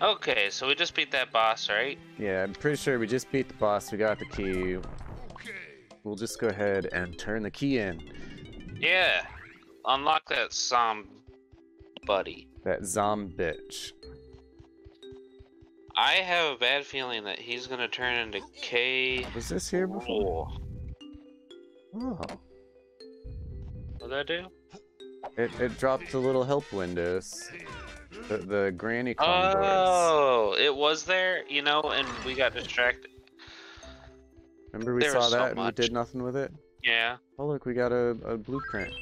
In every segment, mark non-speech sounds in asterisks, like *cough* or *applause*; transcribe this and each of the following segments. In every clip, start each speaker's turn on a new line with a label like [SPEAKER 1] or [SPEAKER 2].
[SPEAKER 1] Okay, so we just beat that boss, right?
[SPEAKER 2] Yeah, I'm pretty sure we just beat the boss. We got the key. Okay. We'll just go ahead and turn the key in.
[SPEAKER 1] Yeah. Unlock that some buddy.
[SPEAKER 2] That zom bitch.
[SPEAKER 1] I have a bad feeling that he's gonna turn into K.
[SPEAKER 2] Was this here before? Oh.
[SPEAKER 1] What'd that do?
[SPEAKER 2] It, it dropped the little help windows. The, the granny com doors.
[SPEAKER 1] Oh, it was there, you know, and we got distracted.
[SPEAKER 2] Remember we
[SPEAKER 1] there
[SPEAKER 2] saw
[SPEAKER 1] was so
[SPEAKER 2] that and we did nothing with it?
[SPEAKER 1] Yeah.
[SPEAKER 2] Oh look, we got a, a blueprint.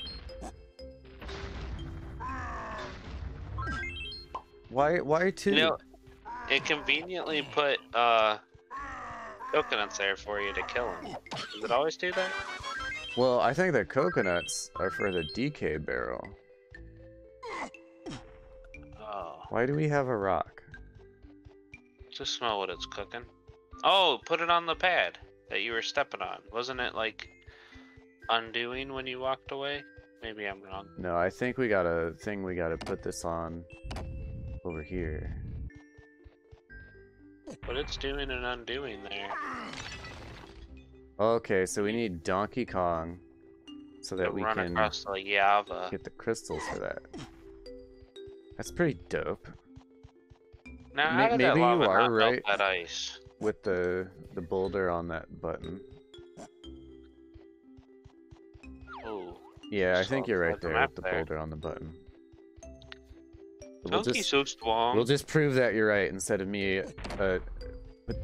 [SPEAKER 2] Why why two?
[SPEAKER 1] You know, it conveniently put uh coconuts there for you to kill him. Does it always do that?
[SPEAKER 2] Well, I think the coconuts are for the DK barrel. Why do we have a rock?
[SPEAKER 1] just smell what it's cooking. Oh, put it on the pad that you were stepping on. Wasn't it like undoing when you walked away? Maybe I'm wrong.
[SPEAKER 2] No, I think we got a thing we gotta put this on over here.
[SPEAKER 1] But it's doing and undoing there.
[SPEAKER 2] Okay, so we need Donkey Kong so that we
[SPEAKER 1] run
[SPEAKER 2] can
[SPEAKER 1] across the lava.
[SPEAKER 2] get the crystals for that. That's pretty dope.
[SPEAKER 1] Now, how did that
[SPEAKER 2] maybe you are right.
[SPEAKER 1] that ice?
[SPEAKER 2] With the the boulder on that button.
[SPEAKER 1] Oh,
[SPEAKER 2] Yeah, I think you're right there
[SPEAKER 1] map
[SPEAKER 2] with the
[SPEAKER 1] there.
[SPEAKER 2] boulder on the button. We'll just,
[SPEAKER 1] so strong.
[SPEAKER 2] we'll just prove that you're right instead of me uh,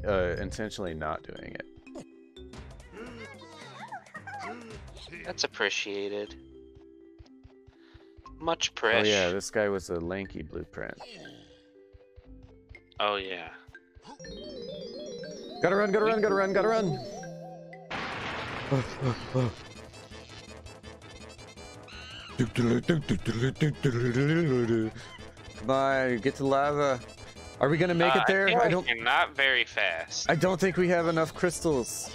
[SPEAKER 2] uh, intentionally not doing it.
[SPEAKER 1] That's appreciated. Much
[SPEAKER 2] Oh
[SPEAKER 1] press.
[SPEAKER 2] yeah, this guy was a lanky blueprint.
[SPEAKER 1] Oh yeah.
[SPEAKER 2] Gotta run, gotta run, gotta run, gotta run! Come on, get to lava. Are we gonna make
[SPEAKER 1] Uh,
[SPEAKER 2] it there?
[SPEAKER 1] feel
[SPEAKER 2] I don't.
[SPEAKER 1] Not very fast.
[SPEAKER 2] I don't think we have enough crystals.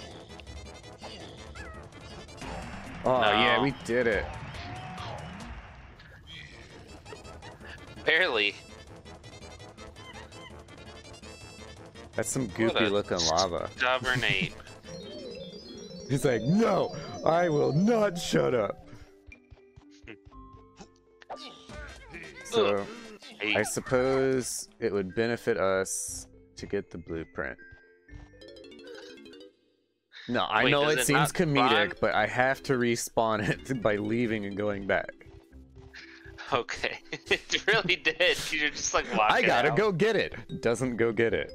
[SPEAKER 2] Oh yeah, we did it.
[SPEAKER 1] Barely.
[SPEAKER 2] That's some
[SPEAKER 1] What
[SPEAKER 2] goofy
[SPEAKER 1] a
[SPEAKER 2] looking lava.
[SPEAKER 1] Stubborn ape. *laughs*
[SPEAKER 2] He's like, no, I will not shut up. *laughs* So, I suppose it would benefit us to get the blueprint. No, I
[SPEAKER 1] Wait,
[SPEAKER 2] know it
[SPEAKER 1] it
[SPEAKER 2] seems comedic,
[SPEAKER 1] spawn?
[SPEAKER 2] but I have to respawn *laughs* it by leaving and going back. *laughs*
[SPEAKER 1] Okay. it really did. You're just like
[SPEAKER 2] I gotta
[SPEAKER 1] out.
[SPEAKER 2] go get it. Doesn't go get it.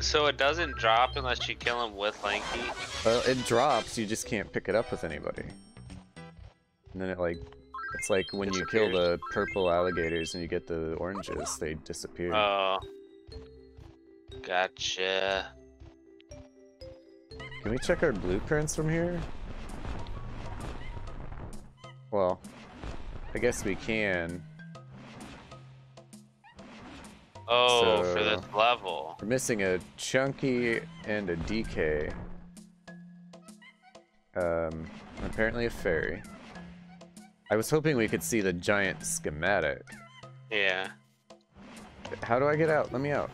[SPEAKER 1] So it doesn't drop unless you kill him with Lanky?
[SPEAKER 2] Well, it drops. You just can't pick it up with anybody. And then it like, it's like when you kill the purple alligators and you get the oranges, they disappear.
[SPEAKER 1] Oh. Gotcha.
[SPEAKER 2] Can we check our blueprints from here? Well, I guess we can.
[SPEAKER 1] Oh, for this level.
[SPEAKER 2] We're missing a chunky and a DK. Um, apparently a fairy. I was hoping we could see the giant schematic.
[SPEAKER 1] Yeah.
[SPEAKER 2] How do I get out? Let me out.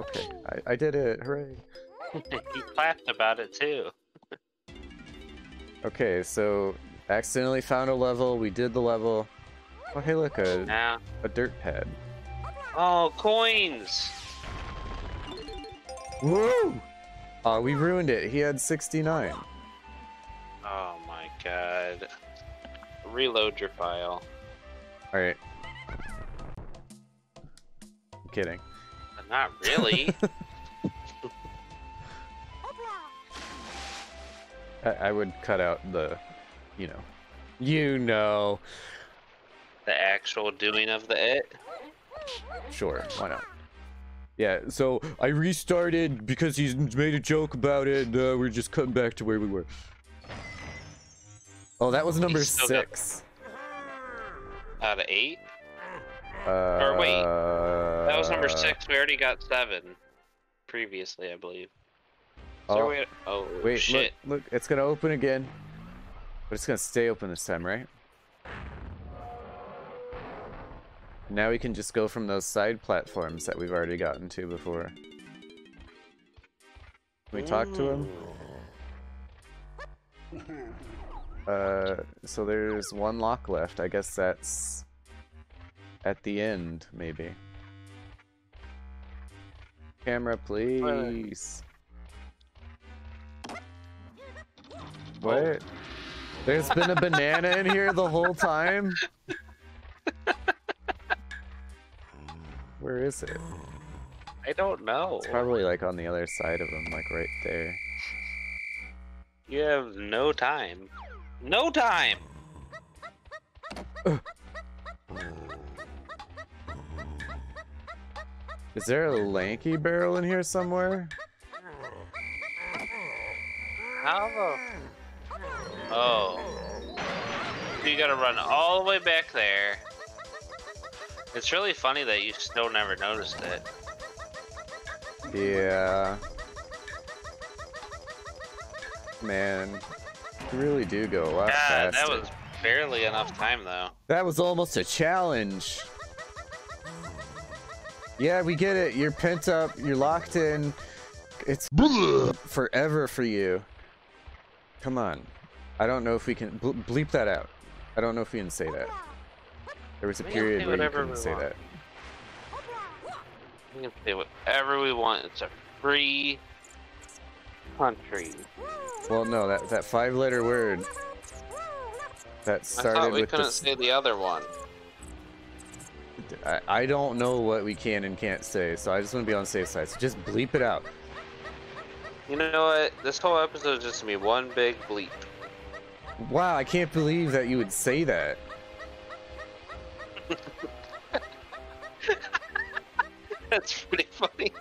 [SPEAKER 2] Okay, I, I did it. Hooray. *laughs*
[SPEAKER 1] he clapped about it too.
[SPEAKER 2] Okay, so accidentally found a level. We did the level. Oh, hey, look, a,
[SPEAKER 1] Now.
[SPEAKER 2] a dirt pad.
[SPEAKER 1] Oh, coins!
[SPEAKER 2] Woo! Oh, we ruined it. He had 69.
[SPEAKER 1] Oh my god. Reload your file.
[SPEAKER 2] Alright. I'm kidding.
[SPEAKER 1] But not really. *laughs*
[SPEAKER 2] I, I would cut out the, you know. You know.
[SPEAKER 1] the actual doing of the it.
[SPEAKER 2] Sure, why not? Yeah, so I restarted because he's made a joke about it. Uh, we're just cutting back to where we were. Oh, that was number
[SPEAKER 1] got-
[SPEAKER 2] six.
[SPEAKER 1] Out of eight?
[SPEAKER 2] Uh,
[SPEAKER 1] wait, That was number six. We already got seven previously, I believe. A
[SPEAKER 2] Oh,
[SPEAKER 1] to- oh
[SPEAKER 2] wait,
[SPEAKER 1] shit.
[SPEAKER 2] look, look, it's gonna open again. But it's gonna stay open this time, right? Now we can just go from those side platforms that we've already gotten to before. Can we talk to him? *laughs* Uh, so there's one lock left. I guess that's at the end, maybe. Camera, please. What? There's been a banana in here the whole time? Where is it?
[SPEAKER 1] I don't know.
[SPEAKER 2] It's probably like on the other side of him, like right there.
[SPEAKER 1] You have no time. No time!
[SPEAKER 2] Is there a lanky barrel in here somewhere?
[SPEAKER 1] How the... Oh. So you gotta run all the way back there. It's really funny that you still never noticed it.
[SPEAKER 2] Yeah. Man, you really do go a lot
[SPEAKER 1] God,
[SPEAKER 2] faster.
[SPEAKER 1] that was barely enough time though.
[SPEAKER 2] That was almost a challenge. Yeah, we get it. You're pent up. You're locked in. It's forever for you. Come on. I don't know if we can bleep that out. I don't know if we can say that. There was a period where you
[SPEAKER 1] whatever
[SPEAKER 2] couldn't
[SPEAKER 1] we
[SPEAKER 2] say
[SPEAKER 1] want.
[SPEAKER 2] that.
[SPEAKER 1] We can say whatever we want. It's a free country.
[SPEAKER 2] Well, no, that that five-letter word that started I
[SPEAKER 1] thought we
[SPEAKER 2] with
[SPEAKER 1] couldn't
[SPEAKER 2] this.
[SPEAKER 1] say the other one.
[SPEAKER 2] I, I don't know what we can and can't say, so I just want to be on the safe side. So just bleep it out.
[SPEAKER 1] You know what? This whole episode is just gonna be one big bleep.
[SPEAKER 2] Wow, I can't believe that you would say that. *laughs*
[SPEAKER 1] That's pretty funny.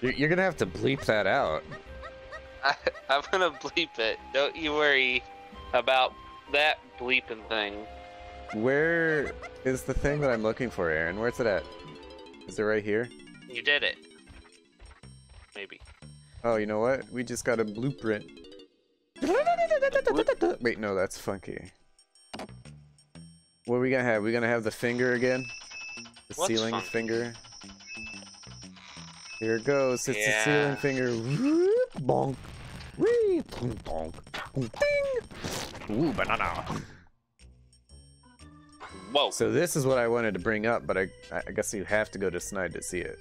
[SPEAKER 2] You're, you're gonna have to bleep that out. *laughs*
[SPEAKER 1] I, I'm gonna bleep it. Don't you worry about that bleeping thing.
[SPEAKER 2] Where is the thing that I'm looking for, Aaron? Where's it at? Is it right here?
[SPEAKER 1] You did it. Maybe.
[SPEAKER 2] Oh, you know what? We just got a blueprint. *laughs* Wait, no, that's funky. What are we gonna have? We gonna have the finger again? The
[SPEAKER 1] What's
[SPEAKER 2] ceiling
[SPEAKER 1] funky?
[SPEAKER 2] finger. Here it goes. It's the ceiling finger. Bonk. Whee, bonk. Ding. Ooh, banana.
[SPEAKER 1] Whoa.
[SPEAKER 2] So this is what I wanted to bring up, but I, I guess you have to go to Snide to see it.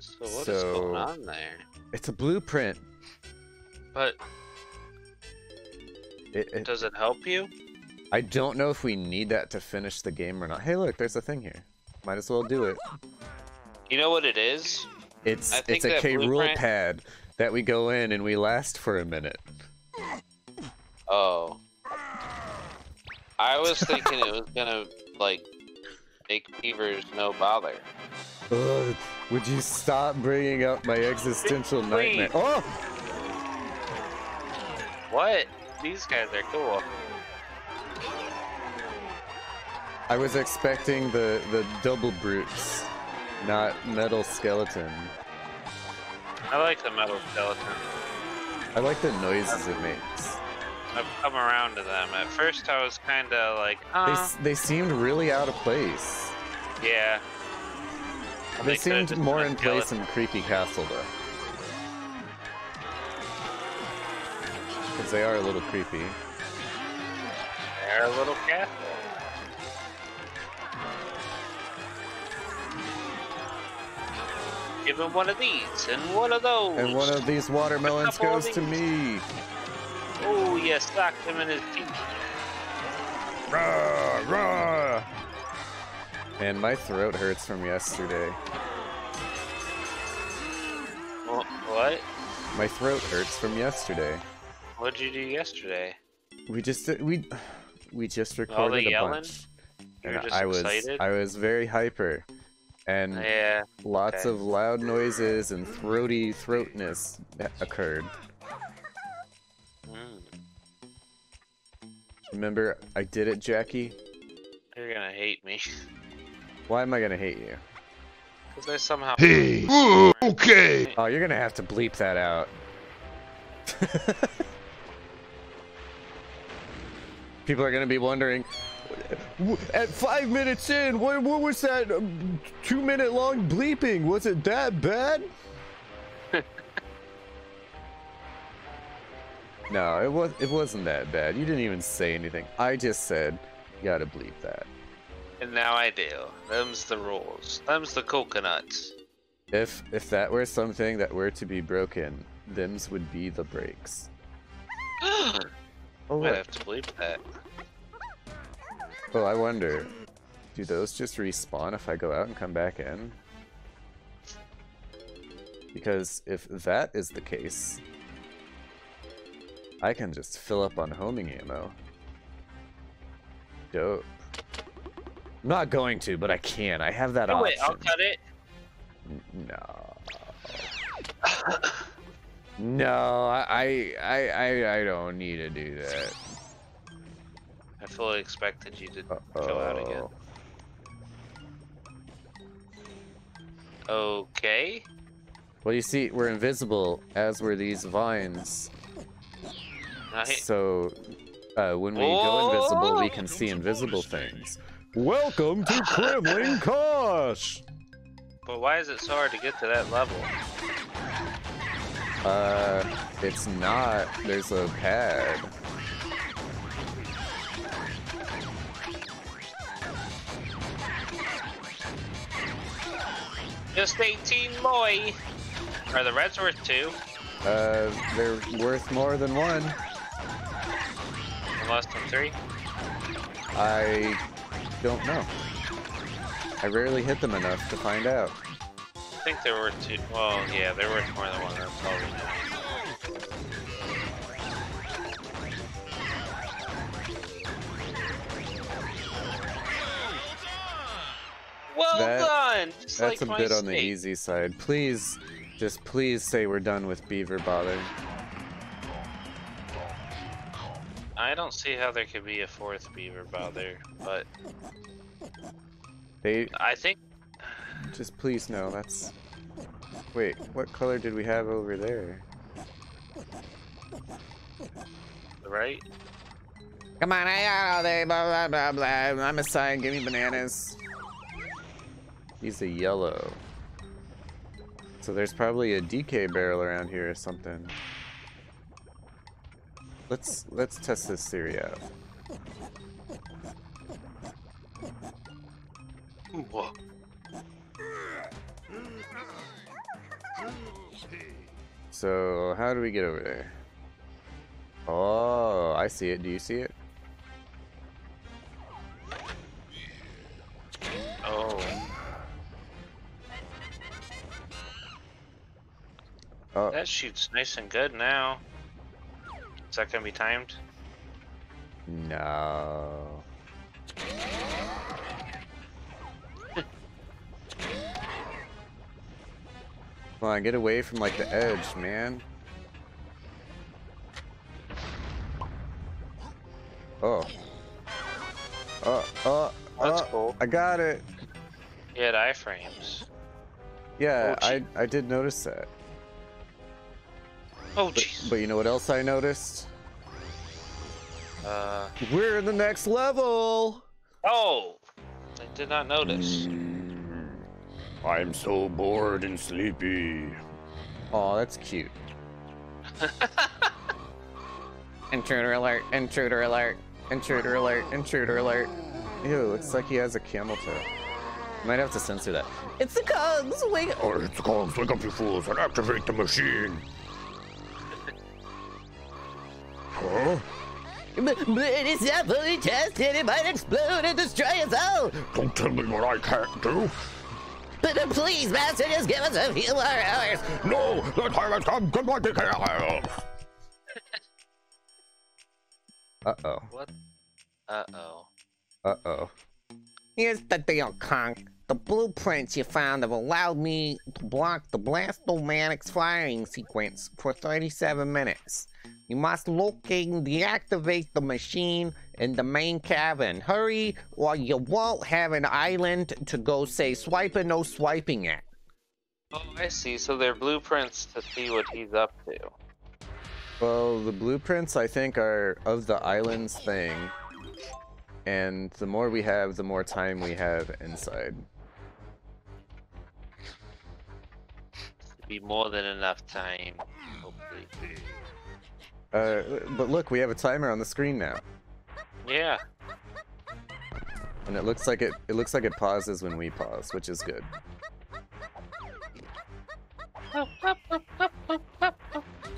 [SPEAKER 1] So what is
[SPEAKER 2] so-
[SPEAKER 1] going on there?
[SPEAKER 2] It's a blueprint.
[SPEAKER 1] But
[SPEAKER 2] It, it,
[SPEAKER 1] does it help you?
[SPEAKER 2] I don't know if we need that to finish the game or not. Hey, look, there's a thing here. Might as well do it.
[SPEAKER 1] You know what it is?
[SPEAKER 2] It's
[SPEAKER 1] I
[SPEAKER 2] it's a
[SPEAKER 1] that
[SPEAKER 2] K rule pad that we go in and we last for a minute.
[SPEAKER 1] Oh. I was thinking it was gonna like make beavers no bother.
[SPEAKER 2] Ugh, would you stop bringing up my existential
[SPEAKER 1] Please.
[SPEAKER 2] nightmare? Oh,
[SPEAKER 1] What? These guys are cool.
[SPEAKER 2] I was expecting the the double brutes, not metal skeleton.
[SPEAKER 1] I like the metal skeleton.
[SPEAKER 2] I like the noises it makes.
[SPEAKER 1] I've come around to them. At first, I was kind of like,
[SPEAKER 2] They
[SPEAKER 1] huh?
[SPEAKER 2] s they seemed really out of place.
[SPEAKER 1] Yeah.
[SPEAKER 2] They,
[SPEAKER 1] could've
[SPEAKER 2] seemed more in place in Creepy Castle though. Because they are a little creepy.
[SPEAKER 1] They're a little castle. Give him one of these and one of those.
[SPEAKER 2] And one of these watermelons goes to me.
[SPEAKER 1] Oh, you socked him in his teeth.
[SPEAKER 2] Rah, rah. And my throat hurts from yesterday.
[SPEAKER 1] What?
[SPEAKER 2] My throat hurts from yesterday.
[SPEAKER 1] What'd you do yesterday?
[SPEAKER 2] We just we we just
[SPEAKER 1] All the
[SPEAKER 2] recorded a
[SPEAKER 1] yelling?
[SPEAKER 2] bunch.
[SPEAKER 1] You
[SPEAKER 2] And
[SPEAKER 1] just
[SPEAKER 2] I was
[SPEAKER 1] excited?
[SPEAKER 2] I was very hyper. And
[SPEAKER 1] Yeah.
[SPEAKER 2] lots
[SPEAKER 1] okay.
[SPEAKER 2] of loud noises and throaty throatness occurred.
[SPEAKER 1] Mm.
[SPEAKER 2] Remember, I did it, Jackie.
[SPEAKER 1] You're gonna hate me.
[SPEAKER 2] Why am I gonna hate you?
[SPEAKER 1] Because I somehow.
[SPEAKER 3] Hey, *laughs* okay.
[SPEAKER 2] Oh, you're gonna have to bleep that out. *laughs* People are gonna be wondering, at five minutes in, what, what was that um, two minute long bleeping? Was it that bad? *laughs* no, it was. It wasn't that bad. You didn't even say anything. I just said, you gotta bleep that.
[SPEAKER 1] And now I do. Them's the rules. Them's the coconuts.
[SPEAKER 2] If if that were something that were to be broken, them's would be the breaks. *gasps* *laughs* Oh,
[SPEAKER 1] might have to bleep that.
[SPEAKER 2] Oh, I wonder, do those just respawn if I go out and come back in? Because if that is the case, I can just fill up on homing ammo. Dope. I'm not going to, but I can. I have that
[SPEAKER 1] Oh,
[SPEAKER 2] option.
[SPEAKER 1] wait, I'll cut it.
[SPEAKER 2] No. *laughs* No, I, I, I, I don't need to do that.
[SPEAKER 1] I fully expected you to go out again. Okay.
[SPEAKER 2] Well, you see, we're invisible, as were these vines.
[SPEAKER 1] Nice.
[SPEAKER 2] So, uh, when we go invisible, we can see invisible things. Welcome to *laughs* Kremling Kosh!
[SPEAKER 1] But why is it so hard to get to that level?
[SPEAKER 2] Uh, it's not. There's a pad.
[SPEAKER 1] Just 18 boy. Are the reds worth two?
[SPEAKER 2] Uh, they're worth more than one.
[SPEAKER 1] And less than three?
[SPEAKER 2] I don't know. I rarely hit them enough to find out.
[SPEAKER 1] I think they're worth two. Well, yeah, they're worth more than one. That's all we. Well
[SPEAKER 2] That-
[SPEAKER 1] done. Just
[SPEAKER 2] That's
[SPEAKER 1] like
[SPEAKER 2] a
[SPEAKER 1] my
[SPEAKER 2] bit on the easy side. Please, just please say we're done with beaver bother.
[SPEAKER 1] I don't see how there could be a fourth beaver bother, but
[SPEAKER 2] They
[SPEAKER 1] I think
[SPEAKER 2] just please no. That's. Wait, what color did we have over there?
[SPEAKER 1] right.
[SPEAKER 2] Come on, I got all day, blah, blah, blah, blah. I'm a sign, give me bananas. He's a yellow. So there's probably a DK barrel around here or something. Let's let's test this theory out.
[SPEAKER 1] Whoa.
[SPEAKER 2] So how do we get over there? Oh, I see it. Do you see it?
[SPEAKER 1] Oh.
[SPEAKER 2] Oh,
[SPEAKER 1] That shoots nice and good now. Is that gonna be timed?
[SPEAKER 2] no. Come on, get away from like the edge, man. Oh. Oh, oh,
[SPEAKER 1] That's
[SPEAKER 2] oh,
[SPEAKER 1] cool.
[SPEAKER 2] I got it.
[SPEAKER 1] He had iframes.
[SPEAKER 2] Yeah,
[SPEAKER 1] Oh,
[SPEAKER 2] I. I did notice that.
[SPEAKER 1] Oh
[SPEAKER 2] But,
[SPEAKER 1] jeez.
[SPEAKER 2] but you know what else I noticed?
[SPEAKER 1] Uh.
[SPEAKER 2] We're in the next level.
[SPEAKER 1] Oh. I did not notice.
[SPEAKER 3] I'm so bored and sleepy.
[SPEAKER 2] Oh, that's cute. *laughs* intruder alert! Intruder alert! Intruder alert! Intruder alert! Ew, looks like he has a camel toe. Might have to censor that. It's the cogs! Wake
[SPEAKER 3] Oh, it's called Wake Up You Fools and activate the machine. Huh?
[SPEAKER 4] But, but it's not fully tested. It might explode and destroy us all.
[SPEAKER 3] Don't tell me what I can't do.
[SPEAKER 4] But uh, please, Master, just give us a few more hours.
[SPEAKER 3] No, the time has come. Goodbye, DK Isle.
[SPEAKER 2] Uh-oh.
[SPEAKER 1] What? Uh oh.
[SPEAKER 2] Uh-oh.
[SPEAKER 4] Here's the deal, Kong. The blueprints you found have allowed me to block the Blast-o-Matic firing sequence for 37 minutes. You must locate and deactivate the machine in the main cabin. Hurry, or you won't have an island to go say swiping no swiping at.
[SPEAKER 1] Oh, I see. So they're blueprints to see what he's up to.
[SPEAKER 2] Well, the blueprints, I think, are of the islands thing. and the more we have, the more time we have inside.
[SPEAKER 1] Be more than enough time. Hopefully.
[SPEAKER 2] Uh, but look, we have a timer on the screen now,
[SPEAKER 1] Yeah.
[SPEAKER 2] and it looks like it it looks like it pauses when we pause, which is good.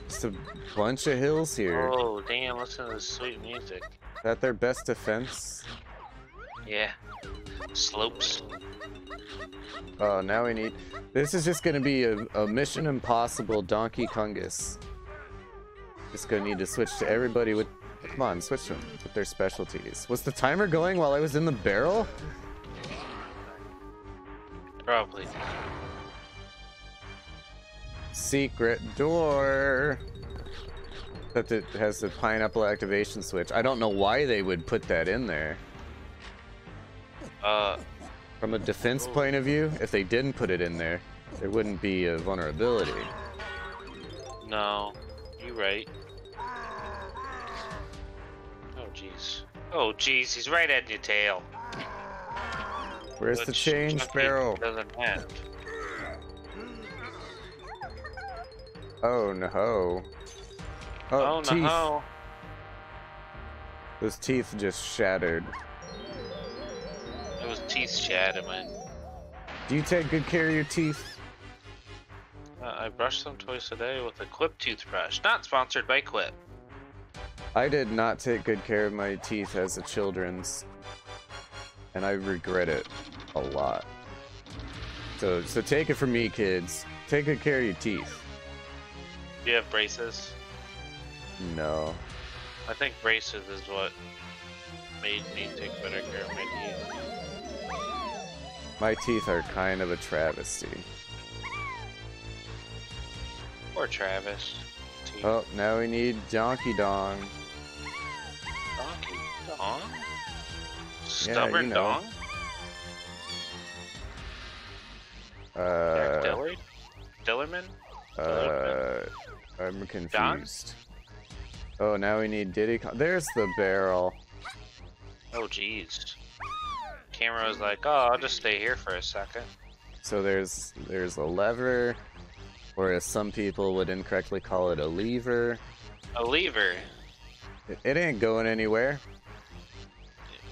[SPEAKER 2] Just a bunch of hills here.
[SPEAKER 1] Oh damn! Listen to this sweet music.
[SPEAKER 2] Is that their best defense?
[SPEAKER 1] Yeah. Slopes.
[SPEAKER 2] Oh, now we need. This is just gonna be a, a Mission Impossible Donkey Kongus. Just gonna need to switch to everybody with. Come on, switch them with their specialties. Was the timer going while I was in the barrel?
[SPEAKER 1] Probably.
[SPEAKER 2] Secret door. That it has the pineapple activation switch. I don't know why they would put that in there.
[SPEAKER 1] Uh.
[SPEAKER 2] From a defense point of view, if they didn't put it in there, there wouldn't be a vulnerability.
[SPEAKER 1] No. you're right. Oh jeez. Oh jeez. He's right at your tail.
[SPEAKER 2] Where's the
[SPEAKER 1] Which
[SPEAKER 2] change
[SPEAKER 1] Chucky
[SPEAKER 2] barrel?
[SPEAKER 1] Doesn't have.
[SPEAKER 2] Oh no. Oh,
[SPEAKER 1] Oh,
[SPEAKER 2] teeth.
[SPEAKER 1] no.
[SPEAKER 2] Those teeth just shattered.
[SPEAKER 1] Those teeth shattered, man.
[SPEAKER 2] Do you take good care of your teeth?
[SPEAKER 1] Uh, I brush them twice a day with a Quip toothbrush. Not sponsored by Quip.
[SPEAKER 2] I did not take good care of my teeth as a children's, and I regret it a lot. So, so take it from me, kids. Take good care of your teeth.
[SPEAKER 1] Do you have braces?
[SPEAKER 2] No.
[SPEAKER 1] I think braces is what made me take better care of my teeth.
[SPEAKER 2] My teeth are kind of a travesty.
[SPEAKER 1] Poor Travis. Teeth.
[SPEAKER 2] Oh, now we need Donkey Dong.
[SPEAKER 1] Donkey Dong? Stubborn
[SPEAKER 2] know.
[SPEAKER 1] Dong? Jack
[SPEAKER 2] Uh,
[SPEAKER 1] Dillard? Dillerman?
[SPEAKER 2] uh, I'm confused. Oh, now we need Diddy Kong. There's the barrel.
[SPEAKER 1] Oh jeez. Camera was like, oh, I'll just stay here for a second.
[SPEAKER 2] So there's there's a lever, or as some people would incorrectly call it a lever.
[SPEAKER 1] A lever.
[SPEAKER 2] It, it ain't going anywhere.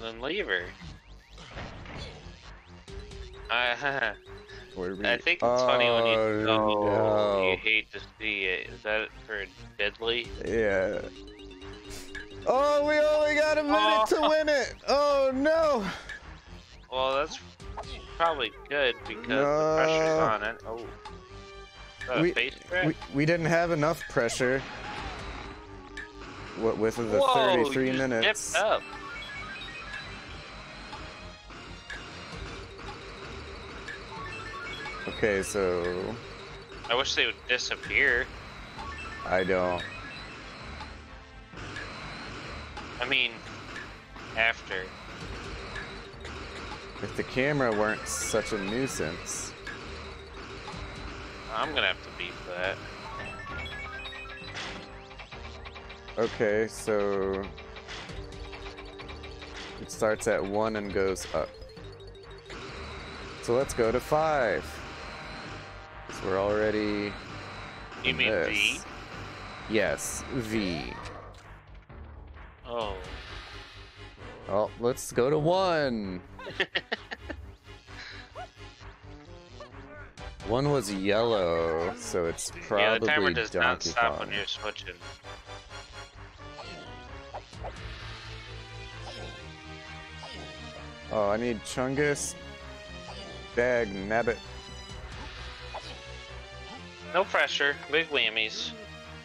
[SPEAKER 1] Then lever. I, uh, *laughs*
[SPEAKER 2] Where we-
[SPEAKER 1] I think it's funny when you
[SPEAKER 2] Oh,
[SPEAKER 1] oh,
[SPEAKER 2] no.
[SPEAKER 1] you hate to see it. Is that for deadly?
[SPEAKER 2] Yeah. Oh, we only got a minute to
[SPEAKER 1] Oh.
[SPEAKER 2] win it. Oh no.
[SPEAKER 1] Well, that's probably good because the pressure's on it. Oh. Is
[SPEAKER 2] We- We, we didn't have enough pressure. What with the
[SPEAKER 1] Whoa,
[SPEAKER 2] 33 minutes?
[SPEAKER 1] Up.
[SPEAKER 2] Okay, so
[SPEAKER 1] I wish they would disappear.
[SPEAKER 2] I don't.
[SPEAKER 1] I mean, after.
[SPEAKER 2] If the camera weren't such a nuisance.
[SPEAKER 1] I'm gonna have to beat that.
[SPEAKER 2] Okay, so it starts at one and goes up. So let's go to five. 'Cause we're already.
[SPEAKER 1] You mean
[SPEAKER 2] this.
[SPEAKER 1] V?
[SPEAKER 2] Yes, V.
[SPEAKER 1] Oh.
[SPEAKER 2] Oh, let's go to one. *laughs* one was yellow, so it's probably
[SPEAKER 1] yeah, the timer does
[SPEAKER 2] Donkey
[SPEAKER 1] not stop
[SPEAKER 2] Kong.
[SPEAKER 1] when you're switching.
[SPEAKER 2] Oh, I need Chungus. Bag Nabbit.
[SPEAKER 1] No pressure. Big whammies.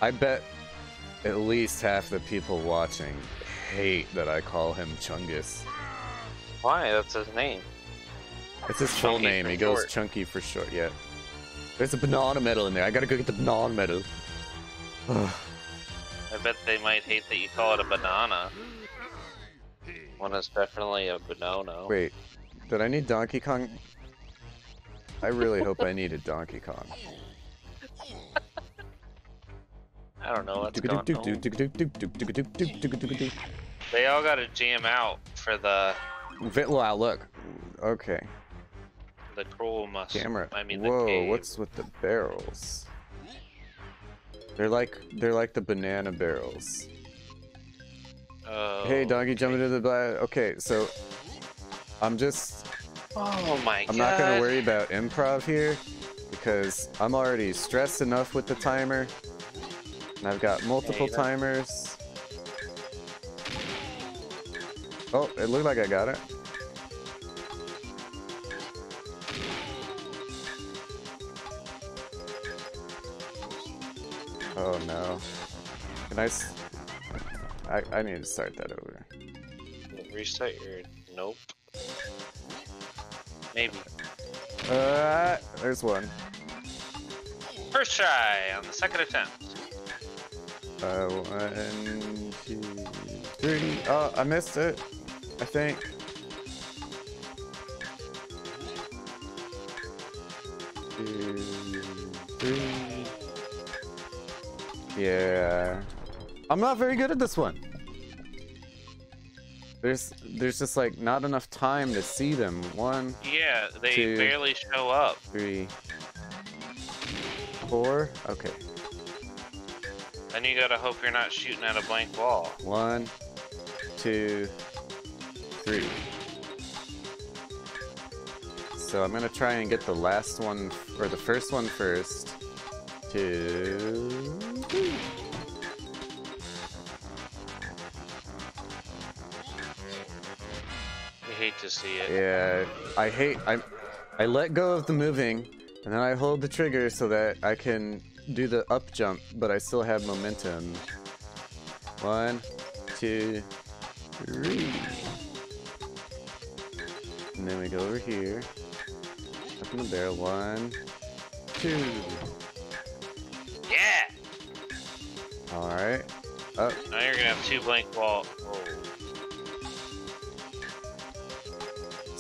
[SPEAKER 2] I bet at least half the people watching hate that I call him Chungus.
[SPEAKER 1] Why? That's his name.
[SPEAKER 2] It's his full
[SPEAKER 1] Chunky
[SPEAKER 2] name.
[SPEAKER 1] for
[SPEAKER 2] He goes
[SPEAKER 1] short.
[SPEAKER 2] Chunky for short. Yeah. There's a banana medal in there. I gotta go get the banana medal.
[SPEAKER 1] I bet they might hate that you call it a banana. One is definitely a banana.
[SPEAKER 2] Wait, did I need Donkey Kong? I really hope I needed Donkey Kong.
[SPEAKER 1] I don't know what's going on. They all gotta jam out for the
[SPEAKER 2] Vi- wow, look. Okay.
[SPEAKER 1] The cruel must.
[SPEAKER 2] Camera.
[SPEAKER 1] I mean, the
[SPEAKER 2] Whoa, what's with the barrels? They're like they're like the banana barrels.
[SPEAKER 1] Oh,
[SPEAKER 2] Hey, doggy, jump into the bla- Okay, so I'm just
[SPEAKER 1] Oh my god
[SPEAKER 2] I'm
[SPEAKER 1] god.
[SPEAKER 2] not gonna worry about improv here because I'm already stressed enough with the timer, and I've got multiple
[SPEAKER 1] that-
[SPEAKER 2] timers. Oh, it looked like I got it. Oh no. Can I? s- I, I need to start that over.
[SPEAKER 1] Reset your. Nope. Maybe.
[SPEAKER 2] Uh, there's one.
[SPEAKER 1] First try on the second attempt.
[SPEAKER 2] Uh, one, two, three. Oh, I missed it. I think. Yeah. I'm not very good at this one. There's, there's just like not enough time to see them. One,
[SPEAKER 1] Yeah, they
[SPEAKER 2] Two.
[SPEAKER 1] barely show up.
[SPEAKER 2] three, four. Okay.
[SPEAKER 1] Then you gotta hope you're not shooting at a blank wall.
[SPEAKER 2] One, two, three. So I'm gonna try and get the last one, or the first one first. Two,
[SPEAKER 1] to see it.
[SPEAKER 2] Yeah, I hate. I, I let go of the moving, and then I hold the trigger so that I can do the up jump, but I still have momentum. One, two, three. And then we go over here. Up in the barrel. One, two.
[SPEAKER 1] Yeah!
[SPEAKER 2] All right. Up.
[SPEAKER 1] Now you're gonna have two blank wall. Whoa. Oh.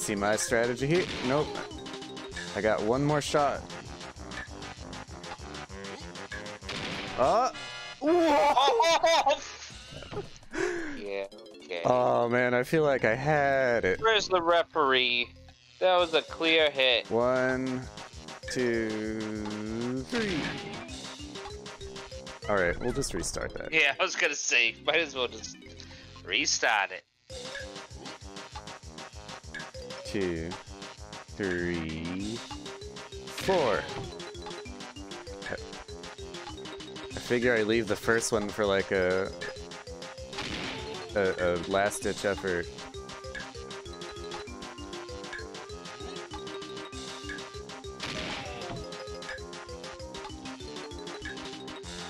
[SPEAKER 2] See my strategy here? Nope. I got one more shot. Uh.
[SPEAKER 1] Oh! *laughs* yeah, okay.
[SPEAKER 2] Oh man, I feel like I had it.
[SPEAKER 1] Where's the referee? That was a clear hit.
[SPEAKER 2] One, two, three. All right, we'll just restart that.
[SPEAKER 1] Yeah, I was gonna say, might as well just restart it.
[SPEAKER 2] Two, three, four. I figure I leave the first one for like a a, a last ditch effort.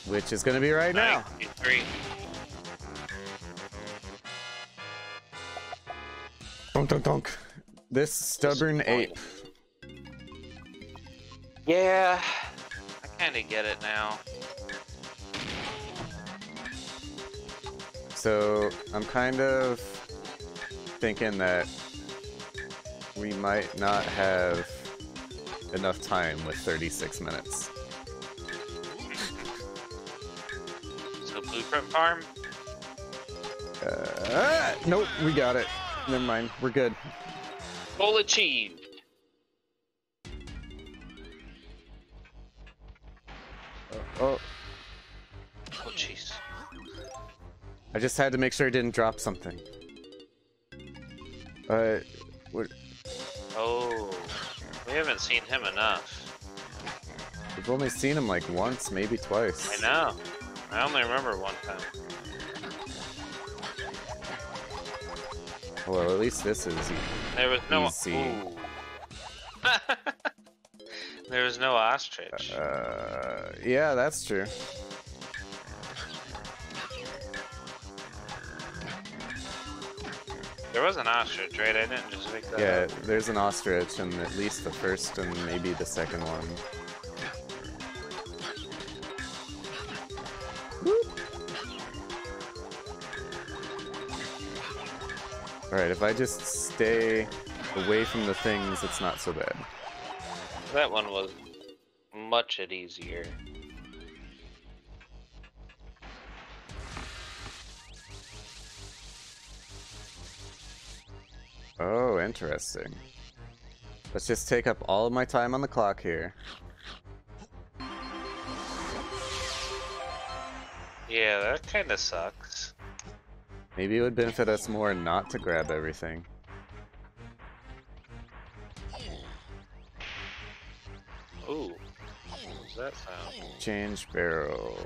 [SPEAKER 2] Which is gonna be right now.
[SPEAKER 1] Nine, two, three.
[SPEAKER 2] Dunk, dunk, dunk. This stubborn ape.
[SPEAKER 1] Yeah, I kind of get it now.
[SPEAKER 2] So I'm kind of thinking that we might not have enough time with 36 minutes. *laughs*
[SPEAKER 1] So blueprint farm.
[SPEAKER 2] Uh, nope, we got it. Never mind, we're good.
[SPEAKER 1] Goal achieved.
[SPEAKER 2] Oh,
[SPEAKER 1] Oh jeez.
[SPEAKER 2] I just had to make sure I didn't drop something. Uh, what,
[SPEAKER 1] Oh, we haven't seen him enough.
[SPEAKER 2] we've only seen him like once, maybe twice.
[SPEAKER 1] I know. I only remember one time.
[SPEAKER 2] Well, at least this is. e-
[SPEAKER 1] There was no.
[SPEAKER 2] Easy. *laughs*
[SPEAKER 1] There was no ostrich.
[SPEAKER 2] Uh, yeah, that's true.
[SPEAKER 1] There was an ostrich, right? I didn't just make that
[SPEAKER 2] Yeah,
[SPEAKER 1] up.
[SPEAKER 2] there's an ostrich in at least the first and maybe the second one. Alright, if I just stay away from the things, it's not so bad.
[SPEAKER 1] That one was much it easier.
[SPEAKER 2] Oh, interesting. Let's just take up all of my time on the clock here.
[SPEAKER 1] Yeah, that kind of sucks.
[SPEAKER 2] Maybe it would benefit us more not to grab everything.
[SPEAKER 1] Ooh. What was that sound?
[SPEAKER 2] Change barrel.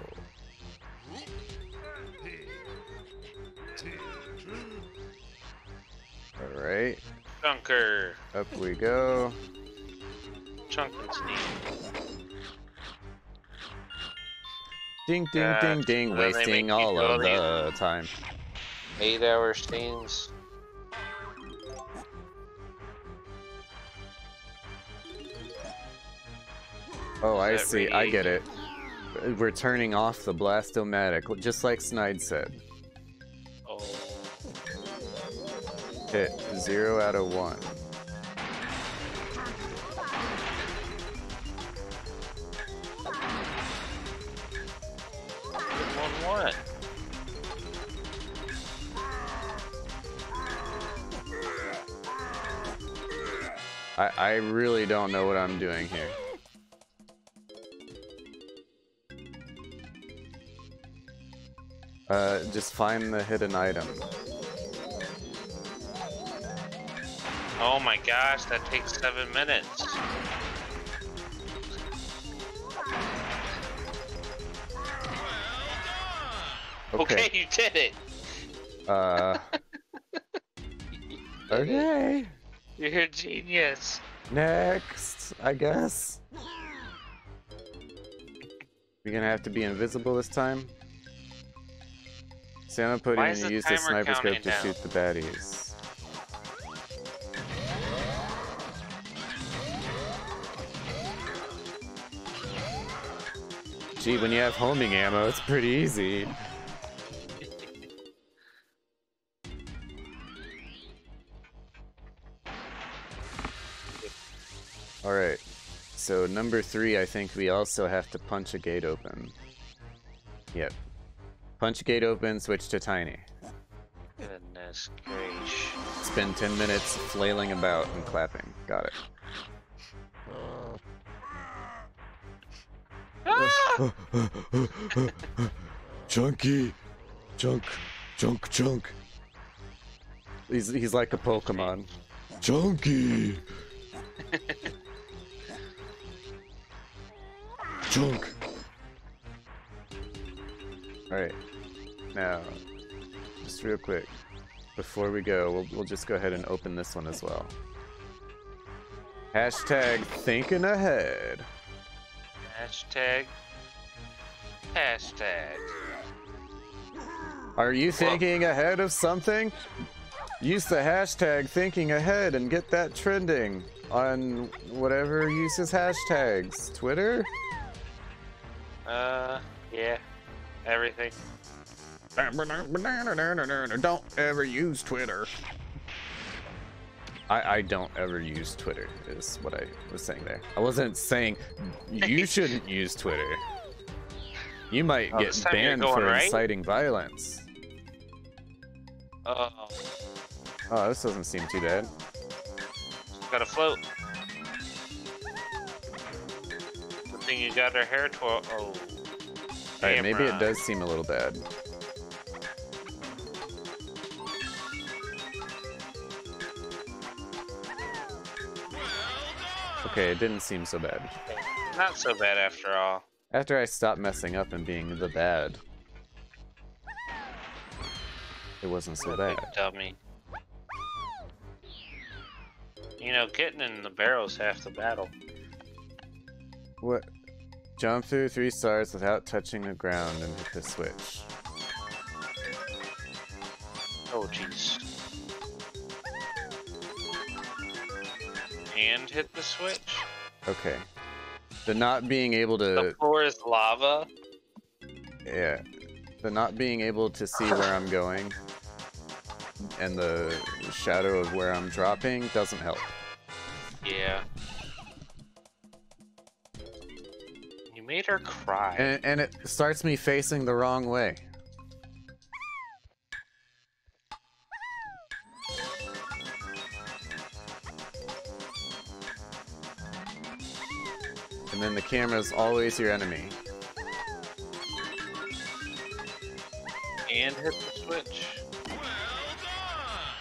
[SPEAKER 2] Alright,
[SPEAKER 1] Chunker.
[SPEAKER 2] up we go.
[SPEAKER 1] Chunk and sneak.
[SPEAKER 2] Ding ding ding ding,
[SPEAKER 1] and then they
[SPEAKER 2] wasting all of the time.
[SPEAKER 1] Eight hour scenes.
[SPEAKER 2] Oh, I
[SPEAKER 1] that
[SPEAKER 2] see. I get it. We're turning off the Blast-o-Matic, just like Snide said.
[SPEAKER 1] Oh.
[SPEAKER 2] Hit zero out of one.
[SPEAKER 1] One
[SPEAKER 2] I, really don't know what I'm doing here. Uh, just find the hidden item.
[SPEAKER 1] Oh my gosh, that takes seven minutes. Okay, you did it.
[SPEAKER 2] Uh. *laughs* okay.
[SPEAKER 1] You're a genius.
[SPEAKER 2] Next, I guess. We're gonna have to be invisible this time. Santa put in
[SPEAKER 1] is
[SPEAKER 2] to
[SPEAKER 1] the
[SPEAKER 2] use the sniper scope to
[SPEAKER 1] down?
[SPEAKER 2] shoot the baddies. Gee, when you have homing ammo, it's pretty easy. So number three, I think we also have to punch a gate open. Yep. Punch gate open, switch to tiny.
[SPEAKER 1] Goodness gracious.
[SPEAKER 2] Spend 10 minutes flailing about and clapping. Got it.
[SPEAKER 1] Ah! *laughs*
[SPEAKER 2] Chunky! Chunk, chunk, chunk. He's, he's like a Pokemon. Chunky! *laughs* Chunk! Alright. Now, just real quick, before we go, we'll, we'll just go ahead and open this one as well. Hashtag thinking ahead.
[SPEAKER 1] Hashtag. Hashtag.
[SPEAKER 2] Are you thinking ahead of something? Use the hashtag thinking ahead and get that trending on whatever uses hashtags. Twitter?
[SPEAKER 1] Uh, yeah. Everything.
[SPEAKER 2] Don't ever use Twitter. I, I don't ever use Twitter, is what I was saying there. I wasn't saying you *laughs* shouldn't use Twitter. You might
[SPEAKER 1] Oh,
[SPEAKER 2] get
[SPEAKER 1] this
[SPEAKER 2] banned
[SPEAKER 1] going
[SPEAKER 2] for
[SPEAKER 1] right?
[SPEAKER 2] inciting violence.
[SPEAKER 1] Oh,
[SPEAKER 2] Oh, this doesn't seem too bad.
[SPEAKER 1] gotta float. Thing you got her hair twirl. Oh.
[SPEAKER 2] Alright, maybe it does seem a little bad. Okay, it didn't seem so bad.
[SPEAKER 1] Not so bad after all.
[SPEAKER 2] After I stopped messing up and being the bad, it wasn't so bad.
[SPEAKER 1] dummy. You know, getting in the barrel's half the battle.
[SPEAKER 2] What? Jump through three stars without touching the ground and hit the switch.
[SPEAKER 1] Oh, jeez. And hit the switch.
[SPEAKER 2] Okay. The not being able to...
[SPEAKER 1] The floor is lava.
[SPEAKER 2] yeah, the not being able to see where I'm going and the shadow of where I'm dropping doesn't help.
[SPEAKER 1] Yeah. made her cry.
[SPEAKER 2] And, and it starts me facing the wrong way. And then the camera is always your enemy.
[SPEAKER 1] And hit the switch.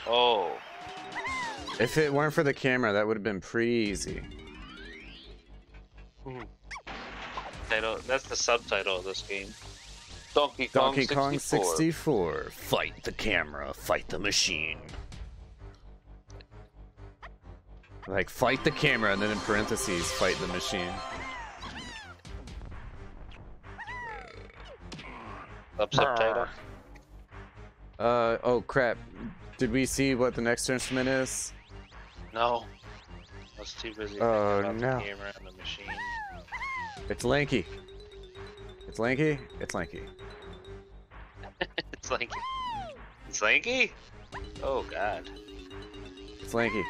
[SPEAKER 1] Oh.
[SPEAKER 2] If it weren't for the camera, that would have been pretty easy. Mm -hmm.
[SPEAKER 1] Title, that's the subtitle of this game. Donkey Kong
[SPEAKER 2] Donkey
[SPEAKER 1] 64.
[SPEAKER 2] Kong 64. Fight the camera, fight the machine. Like, fight the camera, and then in parentheses, fight the machine.
[SPEAKER 1] Sub subtitle.
[SPEAKER 2] Uh, oh crap. Did we see what the next instrument is?
[SPEAKER 1] No. I was too busy
[SPEAKER 2] Oh, no.
[SPEAKER 1] the camera and the machine.
[SPEAKER 2] It's Lanky. It's Lanky? It's Lanky. *laughs*
[SPEAKER 1] it's Lanky. It's Lanky? Oh god.
[SPEAKER 2] It's Lanky.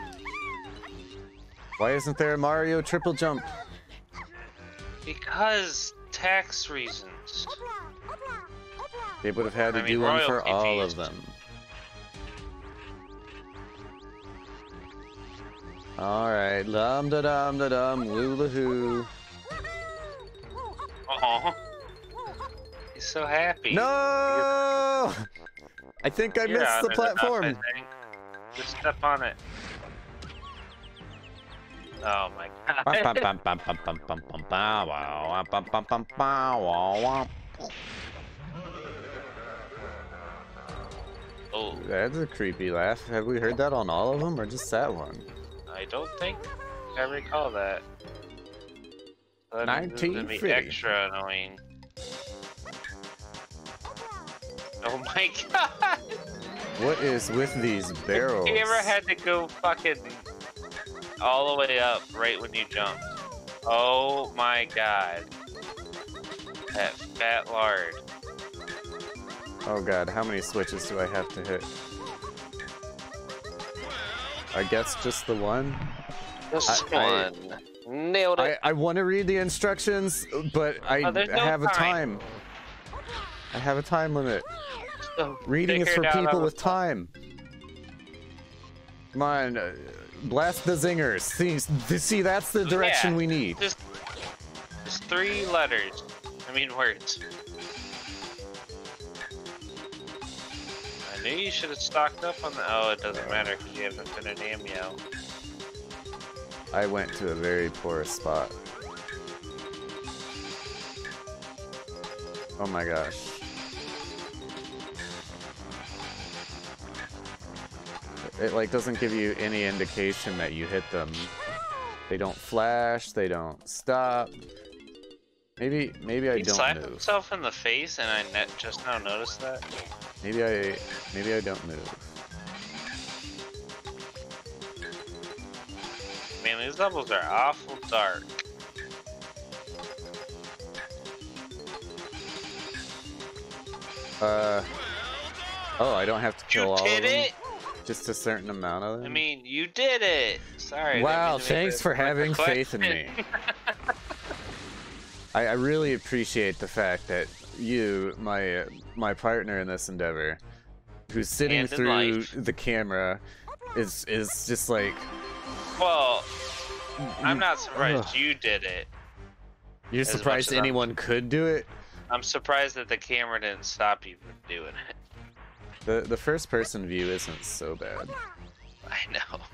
[SPEAKER 2] Why isn't there a Mario triple jump?
[SPEAKER 1] Because tax reasons.
[SPEAKER 2] They would have had to
[SPEAKER 1] I mean,
[SPEAKER 2] do one for all of them. Alright, lum da dum da dum, lula hoo.
[SPEAKER 1] Aw. He's so happy.
[SPEAKER 2] No! I think I
[SPEAKER 1] You're
[SPEAKER 2] missed the
[SPEAKER 1] it enough,
[SPEAKER 2] platform.
[SPEAKER 1] Just step on it. Oh my god. oh,
[SPEAKER 2] That's a creepy laugh. Have we heard that on all of them or just that one?
[SPEAKER 1] I don't think I recall that.
[SPEAKER 2] 1950.
[SPEAKER 1] extra annoying. Oh my *laughs* god!
[SPEAKER 2] What is with these barrels?
[SPEAKER 1] You ever had to go fucking all the way up right when you jumped? Oh my god. That fat lard.
[SPEAKER 2] Oh god, how many switches do I have to hit? I guess just the one?
[SPEAKER 1] This
[SPEAKER 2] I- I-
[SPEAKER 1] one. Nailed it.
[SPEAKER 2] I, I want to read the instructions, but I
[SPEAKER 1] Oh, no
[SPEAKER 2] have a
[SPEAKER 1] time.
[SPEAKER 2] I have a time limit.
[SPEAKER 1] So,
[SPEAKER 2] Reading is for people with time. Come on, uh, blast the zingers. See, see, that's the direction
[SPEAKER 1] Yeah.
[SPEAKER 2] we need.
[SPEAKER 1] Just, just three letters. I mean words. I knew you should have stocked up on the. Oh, it doesn't matter because you haven't been an ammo.
[SPEAKER 2] I went to a very poor spot. Oh my gosh. It like doesn't give you any indication that you hit them. They don't flash, they don't stop. Maybe maybe I
[SPEAKER 1] he
[SPEAKER 2] don't
[SPEAKER 1] slapped
[SPEAKER 2] move.
[SPEAKER 1] himself in the face, and I just now noticed that.
[SPEAKER 2] Maybe I maybe I don't move.
[SPEAKER 1] Levels are awful dark.
[SPEAKER 2] Uh Oh, I don't have to
[SPEAKER 1] You
[SPEAKER 2] kill all
[SPEAKER 1] did
[SPEAKER 2] of them.
[SPEAKER 1] it!
[SPEAKER 2] Just a certain amount of them.
[SPEAKER 1] I mean, you did it! Sorry.
[SPEAKER 2] Wow,
[SPEAKER 1] mean to make
[SPEAKER 2] thanks for having faith in me. I, I really appreciate the fact that you, my my partner in this endeavor, who's sitting through
[SPEAKER 1] life.
[SPEAKER 2] the camera, is is just like
[SPEAKER 1] well, I'm not surprised
[SPEAKER 2] Ugh.
[SPEAKER 1] you did it.
[SPEAKER 2] you're
[SPEAKER 1] as
[SPEAKER 2] surprised
[SPEAKER 1] as I'm-
[SPEAKER 2] anyone could do it.
[SPEAKER 1] I'm surprised that the camera didn't stop you from doing it.
[SPEAKER 2] The the first person view isn't so bad.
[SPEAKER 1] I know. *laughs*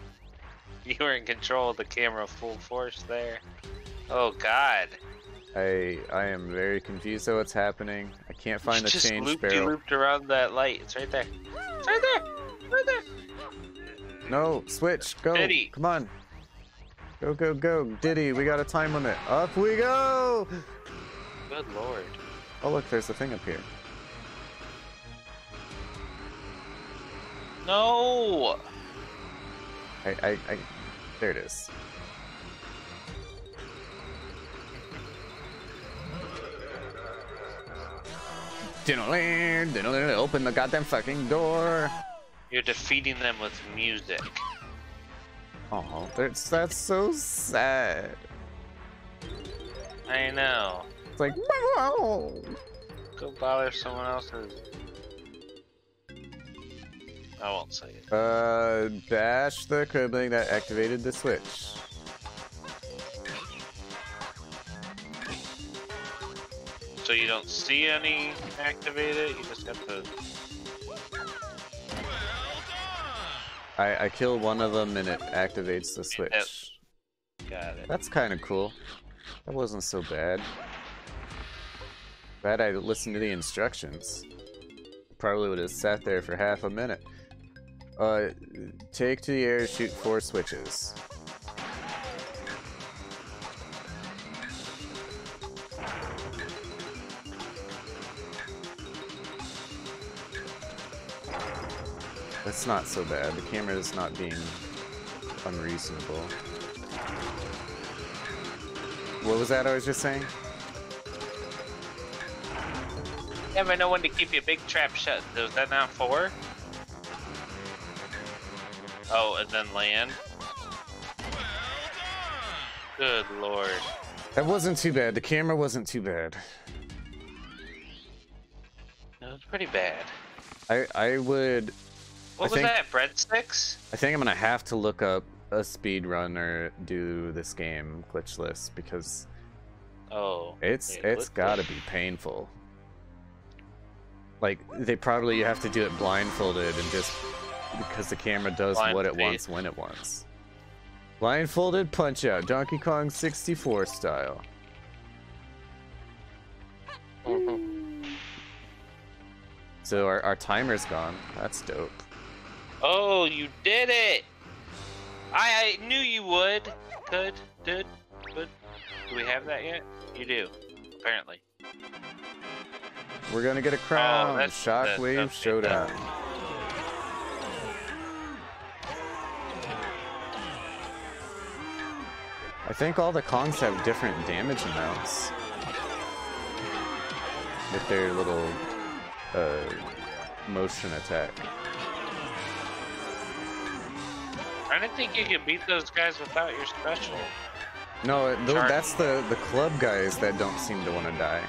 [SPEAKER 1] You were in control of the camera full force there. Oh god.
[SPEAKER 2] I I am very confused at what's happening. I can't find
[SPEAKER 1] you
[SPEAKER 2] the
[SPEAKER 1] just
[SPEAKER 2] change
[SPEAKER 1] looped,
[SPEAKER 2] barrel.
[SPEAKER 1] You looped around that light. It's right there. It's right there. Right there.
[SPEAKER 2] No, switch, go.
[SPEAKER 1] Diddy.
[SPEAKER 2] Come on. Go, go, go. Diddy, we got a time limit. Up we go!
[SPEAKER 1] Good lord.
[SPEAKER 2] Oh, look, there's a thing up here.
[SPEAKER 1] No.
[SPEAKER 2] I, I, I, there it is. Dinner land! Dinner land! Open the goddamn fucking door.
[SPEAKER 1] You're defeating them with music.
[SPEAKER 2] Oh, that's that's so sad.
[SPEAKER 1] I know.
[SPEAKER 2] It's like,
[SPEAKER 1] Go bother someone else's. I won't say it.
[SPEAKER 2] uh, dash the Kremling that activated the switch.
[SPEAKER 1] so you don't see any activated. You just have to.
[SPEAKER 2] I, I kill one of them and it activates the switch.
[SPEAKER 1] Got it.
[SPEAKER 2] That's kind of cool. That wasn't so bad. Glad I listened to the instructions. Probably would have sat there for half a minute. Uh, take to the air, shoot four switches. That's not so bad. The camera is not being unreasonable. What was that I was just saying?
[SPEAKER 1] Never know when to keep your big trap shut. Was that not four? Oh, and then land. Good lord.
[SPEAKER 2] That wasn't too bad. The camera wasn't too bad.
[SPEAKER 1] That was pretty bad.
[SPEAKER 2] I I would
[SPEAKER 1] What
[SPEAKER 2] I
[SPEAKER 1] was
[SPEAKER 2] think-
[SPEAKER 1] that? Breadsticks?
[SPEAKER 2] I think I'm gonna have to look up a speed run or do this game glitchless because
[SPEAKER 1] Oh.
[SPEAKER 2] it's
[SPEAKER 1] yeah,
[SPEAKER 2] it's
[SPEAKER 1] look-
[SPEAKER 2] gotta be *laughs* painful. Like they probably you have to do it blindfolded and just because the camera does
[SPEAKER 1] Blind
[SPEAKER 2] what it
[SPEAKER 1] faith.
[SPEAKER 2] wants when it wants. Blindfolded punch out, Donkey Kong 64 style. *laughs* So our, our timer's gone. That's dope.
[SPEAKER 1] Oh, you did it! I, I knew you would. Good, good, good. Do we have that yet? You do, apparently.
[SPEAKER 2] We're gonna get a crown.
[SPEAKER 1] Oh, that's- that-
[SPEAKER 2] Shockwave Showdown. I think all the Kongs have different damage amounts. With their little uh, motion attack.
[SPEAKER 1] I didn't think you could beat those guys without your special.
[SPEAKER 2] No,
[SPEAKER 1] Charge.
[SPEAKER 2] that's the, the club guys that don't seem to want to die.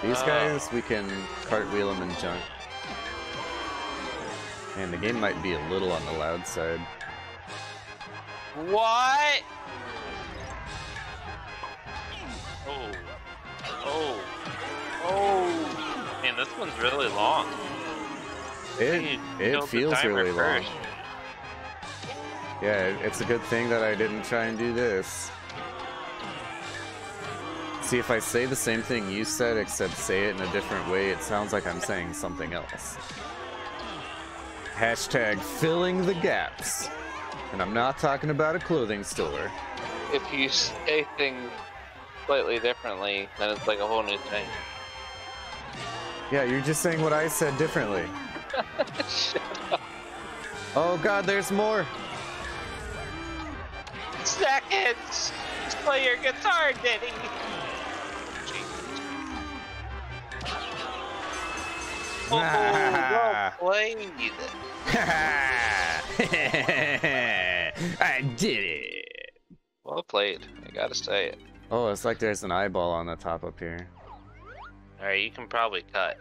[SPEAKER 2] These
[SPEAKER 1] Oh.
[SPEAKER 2] guys, we can cartwheel them and junk. And the game might be a little on the loud side.
[SPEAKER 1] What? Oh. Oh. Oh. Man, this one's really long.
[SPEAKER 2] It, it feels really long. Yeah, it's a good thing that I didn't try and do this. See, if I say the same thing you said, except say it in a different way, it sounds like I'm saying something else. Hashtag filling the gaps. And I'm not talking about a clothing store.
[SPEAKER 1] If you say things slightly differently, then it's like a whole new thing.
[SPEAKER 2] Yeah, you're just saying what I said differently. *laughs* Oh god, there's more!
[SPEAKER 1] Seconds! Play your guitar, Diddy! Oh, *laughs* well played. *laughs*
[SPEAKER 2] I did it!
[SPEAKER 1] Well played. I gotta say it.
[SPEAKER 2] Oh, it's like there's an eyeball on the top up here.
[SPEAKER 1] Alright, you can probably cut.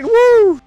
[SPEAKER 1] Woo!